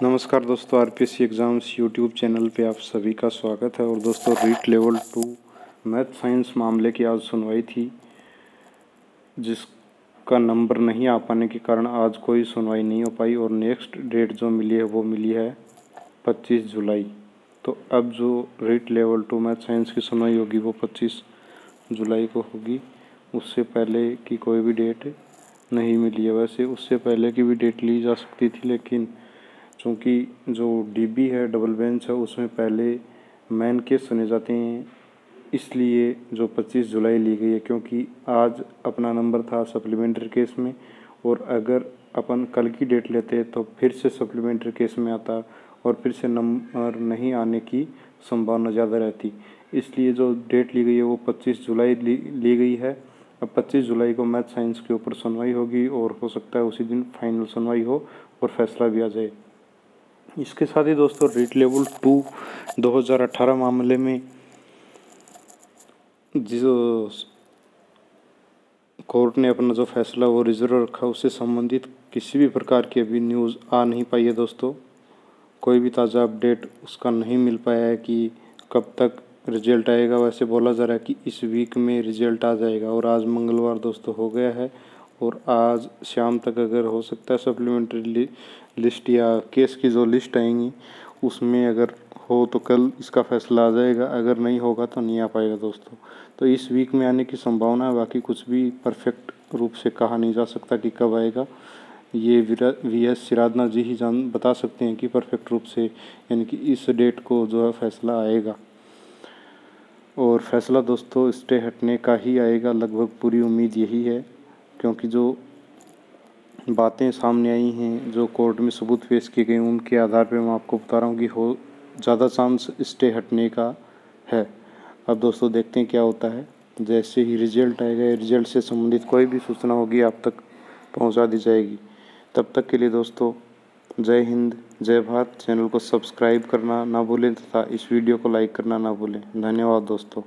नमस्कार दोस्तों R P C exams YouTube channel पे आप सभी का स्वागत है। और दोस्तों REET level two math science मामले की आज सुनवाई थी, जिसका नंबर नहीं आ पाने के कारण आज कोई सुनवाई नहीं हो पाई। और नेक्स्ट डेट जो मिली है, वो मिली है पच्चीस जुलाई। तो अब जो REET level two math science की सुनवाई होगी, वो पच्चीस जुलाई को होगी। उससे पहले की कोई भी डेट नहीं मिली है। वैसे उससे पहले की भी डेट ली जा सकती थी, लेकिन चूँकि जो डीबी है डबल बेंच है उसमें पहले मैन केस सुने जाते हैं। इसलिए जो 25 जुलाई ली गई है क्योंकि आज अपना नंबर था सप्लीमेंट्री केस में। और अगर अपन कल की डेट लेते तो फिर से सप्लीमेंट्री केस में आता और फिर से नंबर नहीं आने की संभावना ज़्यादा रहती। इसलिए जो डेट ली गई है वो 25 जुलाई ली, ली गई है। अब 25 जुलाई को मैथ साइंस के ऊपर सुनवाई होगी और हो सकता है उसी दिन फाइनल सुनवाई हो और फैसला भी आ जाए। इसके साथ ही दोस्तों रेट लेवल टू 2018 मामले में जो कोर्ट ने अपना जो फैसला वो रिज़र्व रखा, उससे संबंधित किसी भी प्रकार की अभी न्यूज़ आ नहीं पाई है दोस्तों। कोई भी ताज़ा अपडेट उसका नहीं मिल पाया है कि कब तक रिज़ल्ट आएगा। वैसे बोला जा रहा है कि इस वीक में रिज़ल्ट आ जाएगा और आज मंगलवार दोस्तों हो गया है। और आज शाम तक अगर हो सकता है सप्लीमेंट्री लि, लिस्ट या केस की जो लिस्ट आएँगी उसमें अगर हो तो कल इसका फैसला आ जाएगा अगर नहीं होगा तो नहीं आ पाएगा दोस्तों। तो इस वीक में आने की संभावना है बाकी कुछ भी परफेक्ट रूप से कहा नहीं जा सकता कि कब आएगा। ये वी एस सिराधना जी ही जान बता सकते हैं कि परफेक्ट रूप से यानी कि इस डेट को जो है फैसला आएगा। और फैसला दोस्तों स्टे हटने का ही आएगा लगभग पूरी उम्मीद यही है। क्योंकि जो बातें सामने आई हैं, जो कोर्ट में सबूत पेश किए गए उनके आधार पर मैं आपको बता रहा हूँ कि हो, ज़्यादा चांस स्टे हटने का है। अब दोस्तों देखते हैं क्या होता है। जैसे ही रिज़ल्ट आएगा, रिज़ल्ट से संबंधित कोई भी सूचना होगी, आप तक पहुँचा दी जाएगी। तब तक के लिए दोस्तों, जय हिंद, जय भारत। चैनल को सब्सक्राइब करना ना भूलें तथा इस वीडियो को लाइक करना ना भूलें। धन्यवाद दोस्तों।